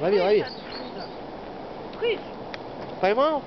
Vai, vai. Squeeze. Põe a mão.